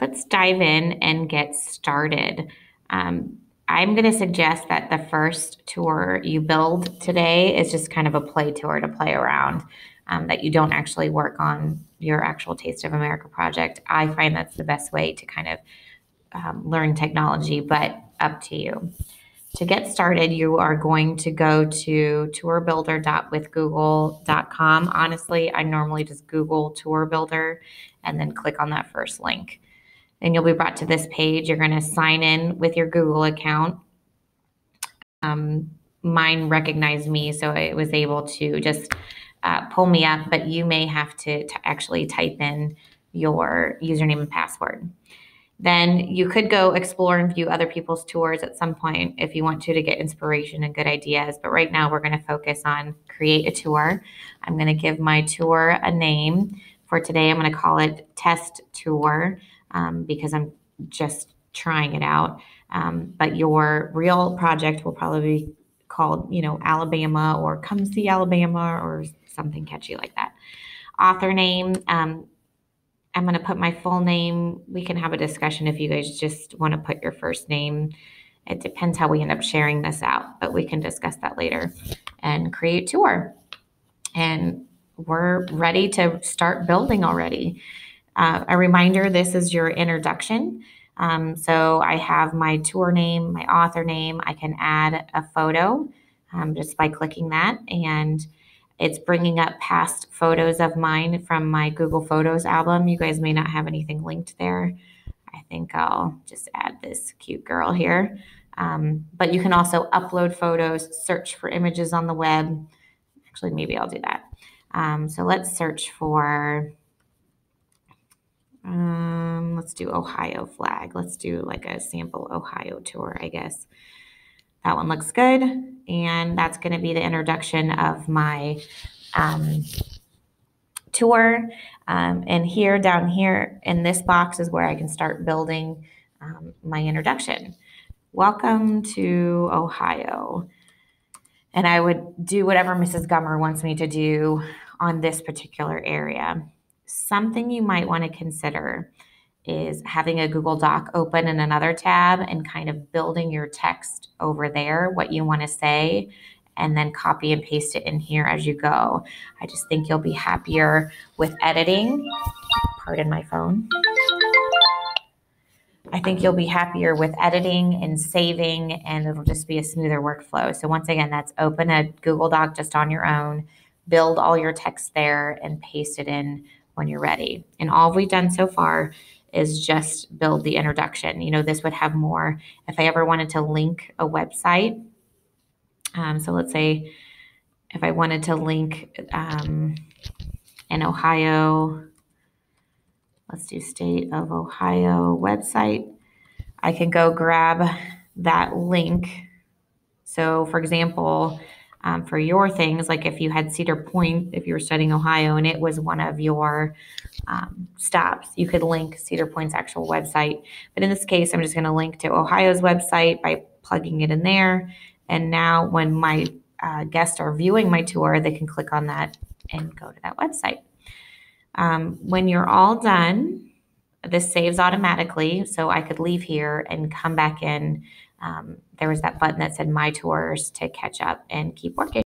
let's dive in and get started. Um, I'm going to suggest that the first tour you build today is just kind of a play tour to play around, um, that you don't actually work on your actual Taste of America project. I find that's the best way to kind of um, learn technology, but up to you. To get started, you are going to go to tourbuilder.withgoogle.com. Honestly, I normally just Google Tour Builder and then click on that first link. Then you'll be brought to this page. You're going to sign in with your Google account. Um, mine recognized me, so it was able to just uh, pull me up, but you may have to, to actually type in your username and password. Then you could go explore and view other people's tours at some point if you want to to get inspiration and good ideas. But right now we're going to focus on create a tour. I'm going to give my tour a name. For today, I'm going to call it test tour um, because I'm just trying it out. Um, but your real project will probably be called, you know, Alabama or Come See Alabama or something catchy like that. Author name, um, I'm going to put my full name. We can have a discussion if you guys just want to put your first name. It depends how we end up sharing this out, but we can discuss that later and create tour. And we're ready to start building already. Uh, a reminder this is your introduction. Um, so I have my tour name, my author name. I can add a photo um, just by clicking that. And it's bringing up past photos of mine from my Google Photos album. You guys may not have anything linked there. I think I'll just add this cute girl here. Um, but you can also upload photos, search for images on the web. Actually, maybe I'll do that. Um, so let's search for let's do Ohio flag. Let's do like a sample Ohio tour, I guess. That one looks good. And that's going to be the introduction of my um, tour. Um, and here, down here in this box is where I can start building um, my introduction. Welcome to Ohio. And I would do whatever Mrs. Gummer wants me to do on this particular area. Something you might want to consider is having a Google Doc open in another tab and kind of building your text over there, what you want to say, and then copy and paste it in here as you go. I just think you'll be happier with editing. Pardon my phone. I think you'll be happier with editing and saving, and it'll just be a smoother workflow. So, once again, that's open a Google Doc just on your own, build all your text there, and paste it in when you're ready. And all we've done so far is just build the introduction. You know, this would have more if I ever wanted to link a website. Um, so let's say if I wanted to link um, an Ohio, let's do state of Ohio website, I can go grab that link. So, for example, um, for your things. Like if you had Cedar Point, if you were studying Ohio and it was one of your um, stops, you could link Cedar Point's actual website. But in this case, I'm just going to link to Ohio's website by plugging it in there. And now when my uh, guests are viewing my tour, they can click on that and go to that website. Um, when you're all done, this saves automatically. So I could leave here and come back in um, there was that button that said My Tours to catch up and keep working.